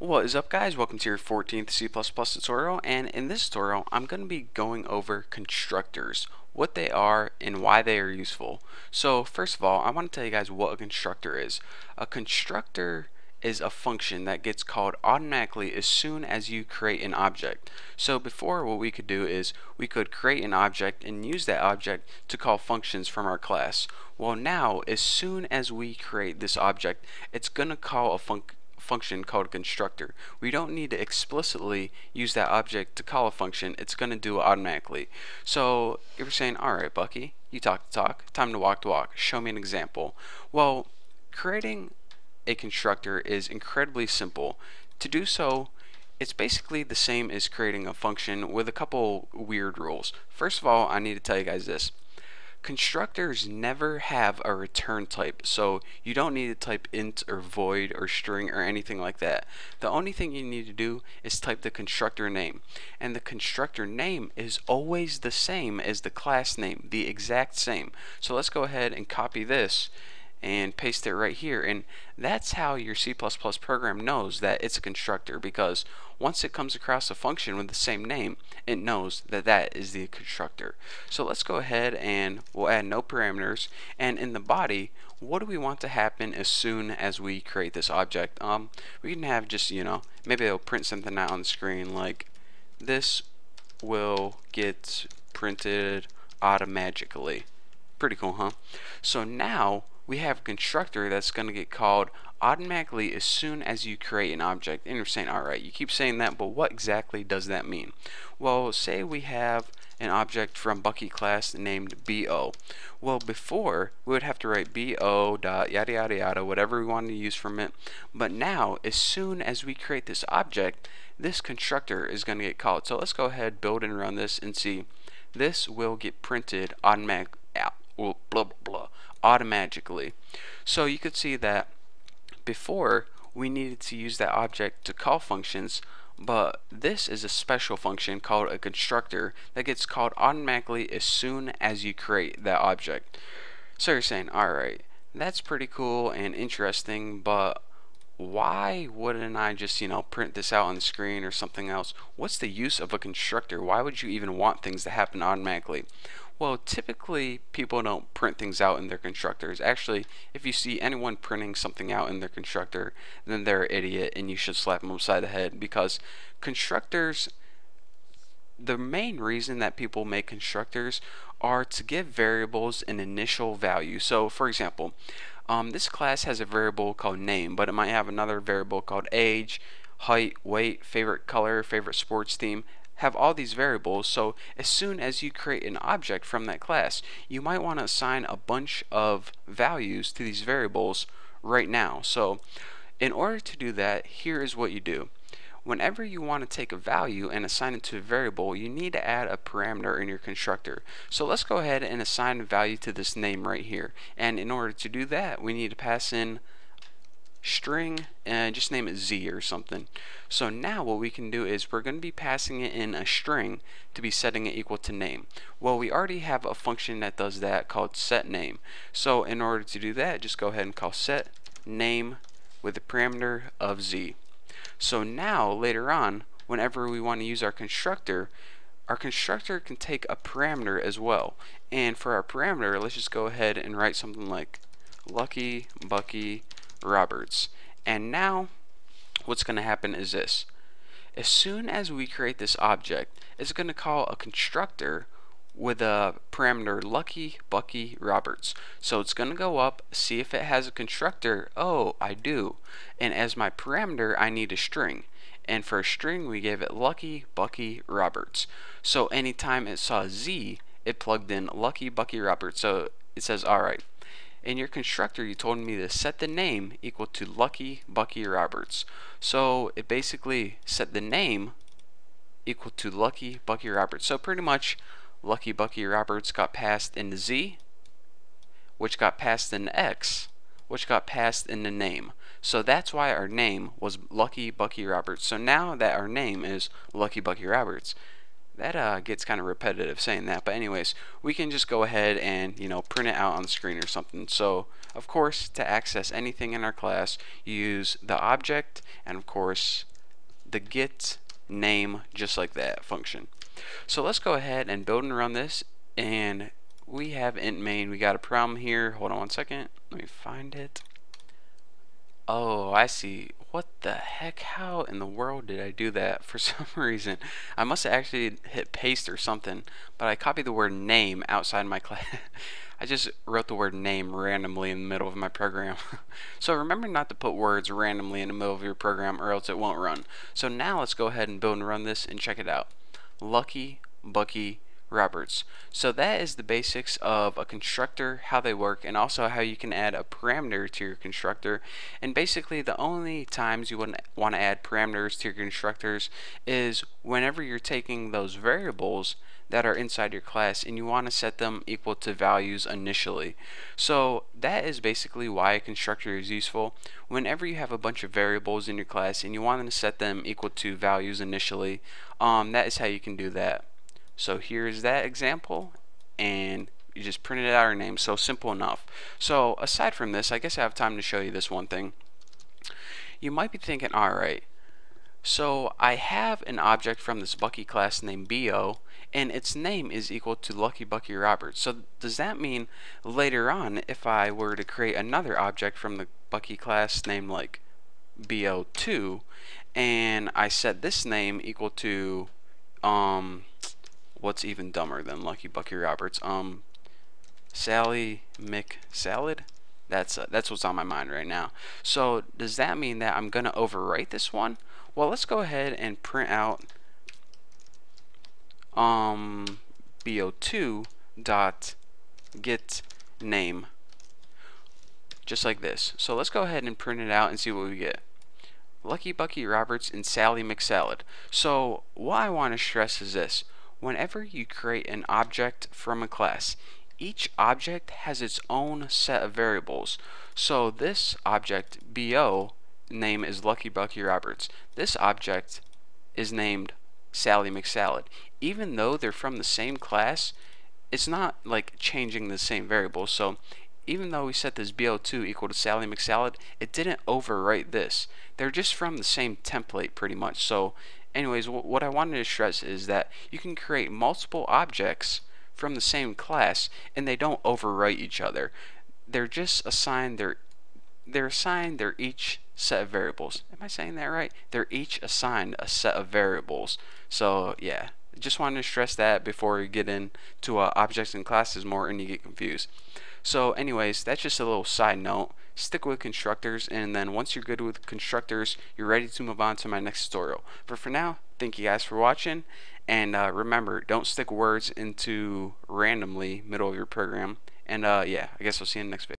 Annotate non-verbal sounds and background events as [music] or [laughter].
What is up guys? Welcome to your 14th C++ tutorial and in this tutorial I'm going to be going over constructors, what they are and why they are useful. So first of all I want to tell you guys what a constructor is. A constructor is a function that gets called automatically as soon as you create an object. So before what we could do is we could create an object and use that object to call functions from our class. Well now as soon as we create this object it's going to call a function function called constructor. We don't need to explicitly use that object to call a function, it's going to do it automatically. So if you're saying, alright Bucky, you talk to talk, time to walk to walk, show me an example. Well, creating a constructor is incredibly simple. To do so, it's basically the same as creating a function with a couple weird rules. First of all, I need to tell you guys this. Constructors never have a return type, so you don't need to type int or void or string or anything like that. The only thing you need to do is type the constructor name. And the constructor name is always the same as the class name, the exact same. So let's go ahead and copy this and paste it right here. And that's how your C++ program knows that it's a constructor because once it comes across a function with the same name it knows that that is the constructor. So let's go ahead and we'll add no parameters. And in the body what do we want to happen as soon as we create this object? Um, we can have just you know maybe it'll print something out on the screen like this will get printed automatically. Pretty cool huh? So now we have a constructor that's going to get called automatically as soon as you create an object. And you're saying, alright, you keep saying that, but what exactly does that mean? Well, say we have an object from Bucky class named BO. Well, before, we would have to write BO dot yada yada yada, whatever we wanted to use from it. But now, as soon as we create this object, this constructor is going to get called. So let's go ahead, build and run this and see. This will get printed automatic, blah, blah, blah, automatically. So you could see that before we needed to use that object to call functions but this is a special function called a constructor that gets called automatically as soon as you create that object. So you're saying, alright, that's pretty cool and interesting, but why wouldn't I just, you know, print this out on the screen or something else? What's the use of a constructor? Why would you even want things to happen automatically? Well, typically people don't print things out in their constructors. Actually, if you see anyone printing something out in their constructor, then they're an idiot and you should slap them upside the head because constructors the main reason that people make constructors are to give variables an initial value. So, for example, um, this class has a variable called name, but it might have another variable called age, height, weight, favorite color, favorite sports team, have all these variables. So as soon as you create an object from that class you might want to assign a bunch of values to these variables right now. So in order to do that here is what you do whenever you want to take a value and assign it to a variable you need to add a parameter in your constructor. So let's go ahead and assign a value to this name right here. And in order to do that we need to pass in string and just name it z or something. So now what we can do is we're going to be passing it in a string to be setting it equal to name. Well we already have a function that does that called set name. So in order to do that just go ahead and call set name with the parameter of z so now later on whenever we want to use our constructor our constructor can take a parameter as well and for our parameter let's just go ahead and write something like lucky bucky Roberts. And now what's going to happen is this. As soon as we create this object, it's going to call a constructor with a parameter Lucky Bucky Roberts. So it's going to go up, see if it has a constructor. Oh, I do. And as my parameter, I need a string. And for a string, we gave it Lucky Bucky Roberts. So anytime it saw Z, it plugged in Lucky Bucky Roberts. So it says, all right, in your constructor you told me to set the name equal to Lucky Bucky Roberts. So it basically set the name equal to Lucky Bucky Roberts. So pretty much Lucky Bucky Roberts got passed in the Z, which got passed into X, which got passed in the name. So that's why our name was Lucky Bucky Roberts. So now that our name is Lucky Bucky Roberts, that uh, gets kind of repetitive saying that but anyways we can just go ahead and you know print it out on the screen or something so of course to access anything in our class you use the object and of course the get name just like that function. So let's go ahead and build and run this and we have int main. We got a problem here. Hold on one second. Let me find it. Oh, I see. What the heck? How in the world did I do that? For [laughs] some reason, I must have actually hit paste or something, but I copied the word name outside my [laughs] class. I just wrote the word name randomly in the middle of my program. [laughs] so remember not to put words randomly in the middle of your program or else it won't run. So now let's go ahead and build and run this and check it out. Lucky Bucky Roberts. So that is the basics of a constructor, how they work, and also how you can add a parameter to your constructor. And basically the only times you would want to add parameters to your constructors is whenever you're taking those variables that are inside your class and you want to set them equal to values initially. So that is basically why a constructor is useful. Whenever you have a bunch of variables in your class and you want to set them equal to values initially, um, that is how you can do that. So here's that example and you just printed out our name so simple enough so aside from this I guess I have time to show you this one thing you might be thinking alright so I have an object from this Bucky class named BO and its name is equal to Lucky Bucky Roberts. So does that mean later on if I were to create another object from the Bucky class named like BO2 and I set this name equal to um what's even dumber than Lucky Bucky Roberts? Um Sally McSalad? That's uh, that's what's on my mind right now. So does that mean that I'm gonna overwrite this one? Well, let's go ahead and print out um, bo2 dot get name just like this. So let's go ahead and print it out and see what we get. Lucky Bucky Roberts and Sally McSalad. So what I want to stress is this. Whenever you create an object from a class, each object has its own set of variables. So this object, BO, name is Lucky Bucky Roberts. This object is named Sally McSalad. Even though they're from the same class, it's not like changing the same variable. So even though we set this BO2 equal to Sally McSalad, it didn't overwrite this. They're just from the same template pretty much. So anyways, what I wanted to stress is that you can create multiple objects from the same class and they don't overwrite each other. They're just assigned their they're assigned their each set of variables. Am I saying that right? They're each assigned a set of variables. So yeah, just wanted to stress that before you get into uh, objects and classes more and you get confused. So anyways, that's just a little side note. Stick with constructors and then once you're good with constructors, you're ready to move on to my next tutorial. But for now, thank you guys for watching and uh, remember, don't stick words into randomly middle of your program. And uh, yeah, I guess I'll see you in the next video.